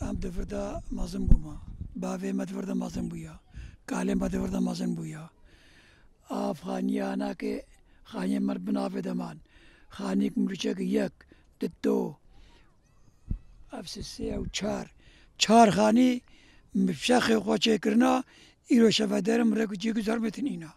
Amdavır'da Mazımbuma, Bave Madvır'da Mazımbuya, Kale Madvır'da Mazımbuya. Af haniyana ke khanye marbin af daman. Khanik mruchak yak, دو افس سه او چار چار خانی مفشخ خوچه کرنا ایرو شفدرم رکو جیگو زار متنینا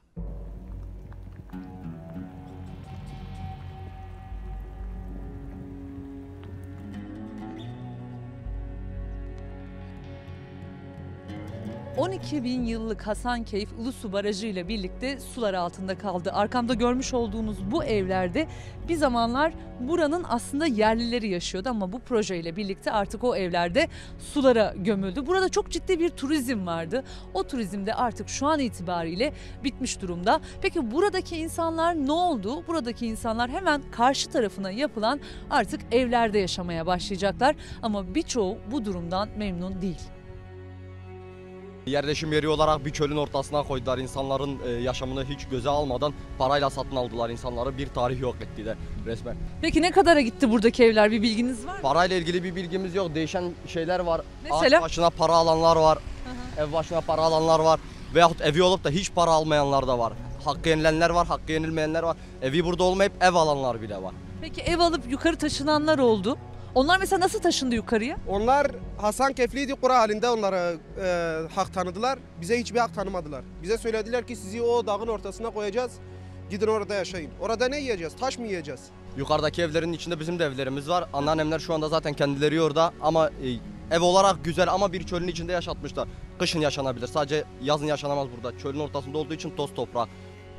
...12 bin yıllık Hasankeyf Ulusu Barajı ile birlikte sular altında kaldı. Arkamda görmüş olduğunuz bu evlerde bir zamanlar buranın aslında yerlileri yaşıyordu ama bu projeyle birlikte artık o evlerde sulara gömüldü. Burada çok ciddi bir turizm vardı. O turizm de artık şu an itibariyle bitmiş durumda. Peki buradaki insanlar ne oldu? Buradaki insanlar hemen karşı tarafına yapılan artık evlerde yaşamaya başlayacaklar ama birçoğu bu durumdan memnun değil. Yerleşim yeri olarak bir çölün ortasına koydular. İnsanların e, yaşamını hiç göze almadan parayla satın aldılar insanları. Bir tarih yok etti de resmen. Peki ne kadara gitti buradaki evler bir bilginiz var mı? Parayla ilgili bir bilgimiz yok. Değişen şeyler var. Mesela? Ağaç başına para alanlar var. Ev başına para alanlar var. Veyahut evi olup da hiç para almayanlar da var. Hakkı yenilenler var, hakkı yenilmeyenler var. Evi burada olmayıp ev alanlar bile var. Peki ev alıp yukarı taşınanlar oldu. Onlar mesela nasıl taşındı yukarıya? Onlar Hasan Kefliydi kura halinde onlara e, hak tanıdılar. Bize hiçbir hak tanımadılar. Bize söylediler ki sizi o dağın ortasına koyacağız. Gidin orada yaşayın. Orada ne yiyeceğiz? Taş mı yiyeceğiz? Yukarıdaki evlerin içinde bizim de evlerimiz var. Anneannemler şu anda zaten kendileri orada ama e, ev olarak güzel ama bir çölün içinde yaşatmışlar. Kışın yaşanabilir. Sadece yazın yaşanamaz burada. Çölün ortasında olduğu için toz toprak.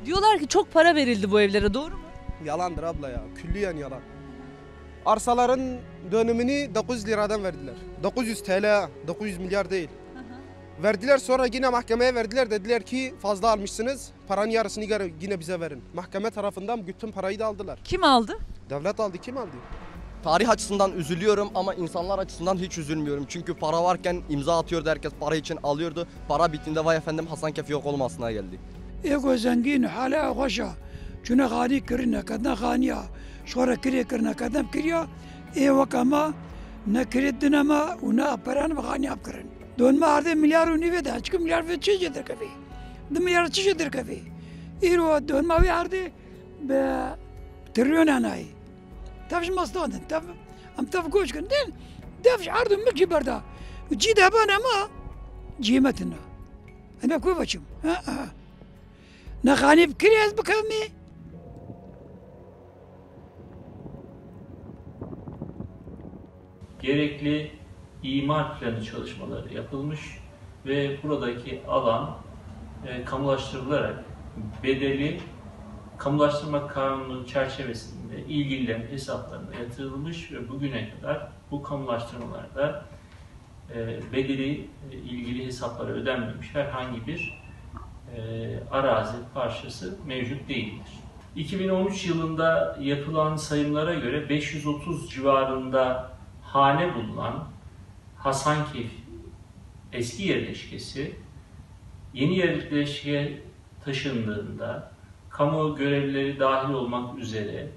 Diyorlar ki çok para verildi bu evlere doğru mu? Yalandır abla ya. Külliyen yalan. Arsaların dönümünü 900 liradan verdiler. 900 TL, 900 milyar değil. Verdiler sonra yine mahkemeye verdiler. Dediler ki fazla almışsınız. Paranın yarısını yine- bize verin. Mahkeme tarafından bütün parayı da aldılar. Kim aldı? Devlet aldı. Kim aldı? Tarih açısından üzülüyorum ama insanlar açısından hiç üzülmüyorum. Çünkü para varken imza atıyordu herkes para için alıyordu. Para bittiğinde vay efendim Hasan Kefi yok olmasına geldi. Ego zengin hala xoşa. Çuna xanî kirine kadna xaniya. Şora kirê kirine kadem kiriya. Ê wek ama ne kirê din ama û ne peran ve xaniya kirin. Donma ardê milyar û nîvê de çikî milyar vê çi jê derkevî. Di milyar çi jê derkevî. Îro donma wê ardê bi trilyonan ayê. Tev ji mastan din. Tev em tev goş kirin. Din dev ji erdû min cî berda. Cî de heban ama cîmetin na. Em ku veçim. Ha ha. Ne xanî bikirî ez bikevmî. Gerekli imar planı çalışmaları yapılmış ve buradaki alan e, kamulaştırılarak bedeli kamulaştırma kanunu çerçevesinde ilgililerin hesaplarına yatırılmış ve bugüne kadar bu kamulaştırmalarda e, bedeli e, ilgili hesaplara ödenmemiş herhangi bir e, arazi parçası mevcut değildir. 2013 yılında yapılan sayımlara göre 530 civarında hane bulunan Hasankeyf eski yerleşkesi yeni yerleşkeye taşındığında kamu görevlileri dahil olmak üzere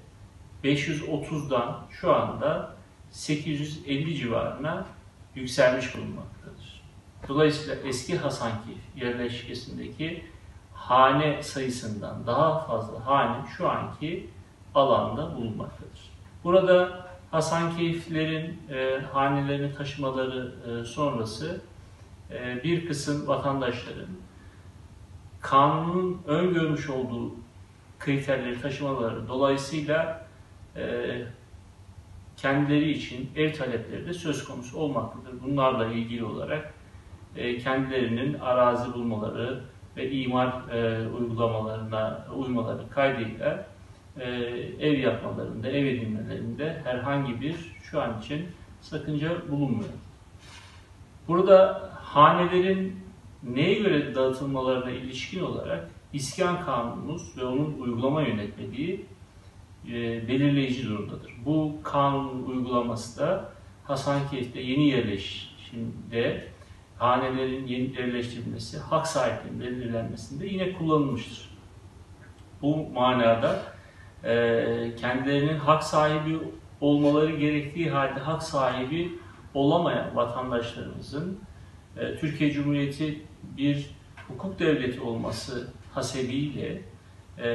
530'dan şu anda 850 civarına yükselmiş bulunmaktadır. Dolayısıyla eski Hasankeyf yerleşkesindeki hane sayısından daha fazla hane şu anki alanda bulunmaktadır. Burada Hasankeyflilerin e, hanelerini taşımaları e, sonrası e, bir kısım vatandaşların kanunun öngörmüş olduğu kriterleri taşımaları dolayısıyla e, kendileri için ev talepleri de söz konusu olmaktadır. Bunlarla ilgili olarak e, kendilerinin arazi bulmaları ve imar e, uygulamalarına uymaları kaydıyla e, ev yapmalarında, ev edinmelerinde herhangi bir şu an için sakınca bulunmuyor. Burada hanelerin neye göre dağıtılmalarına ilişkin olarak iskan kanunumuz ve onun uygulama yönetmeliği e, belirleyici durumdadır. Bu kanun uygulaması da Hasankeyf'te yeni yerleşimde hanelerin yeni yerleştirilmesi, hak sahiplerinin belirlenmesinde yine kullanılmıştır. Bu manada kendilerinin hak sahibi olmaları gerektiği halde hak sahibi olamayan vatandaşlarımızın e, Türkiye Cumhuriyeti bir hukuk devleti olması hasebiyle e,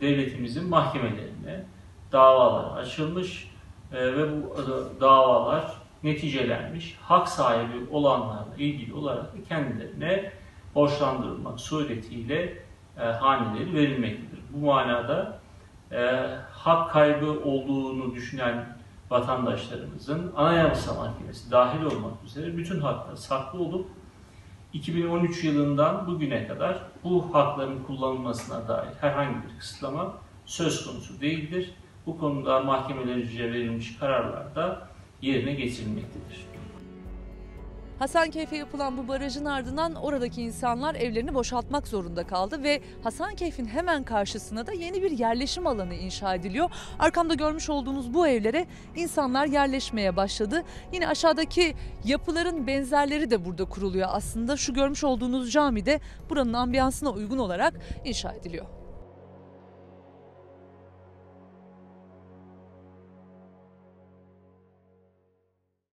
devletimizin mahkemelerine davalar açılmış e, ve bu davalar neticelenmiş. Hak sahibi olanlarla ilgili olarak da kendilerine borçlandırılmak suretiyle haneleri verilmektedir. Bu manada e, hak kaybı olduğunu düşünen vatandaşlarımızın Anayasa Mahkemesi dahil olmak üzere bütün hakları saklı olup 2013 yılından bugüne kadar bu hakların kullanılmasına dair herhangi bir kısıtlama söz konusu değildir. Bu konuda mahkemelerce verilmiş kararlar da yerine getirilmektedir. Hasankeyf'e yapılan bu barajın ardından oradaki insanlar evlerini boşaltmak zorunda kaldı ve Hasankeyf'in hemen karşısına da yeni bir yerleşim alanı inşa ediliyor. Arkamda görmüş olduğunuz bu evlere insanlar yerleşmeye başladı. Yine aşağıdaki yapıların benzerleri de burada kuruluyor aslında. Şu görmüş olduğunuz cami de buranın ambiyansına uygun olarak inşa ediliyor.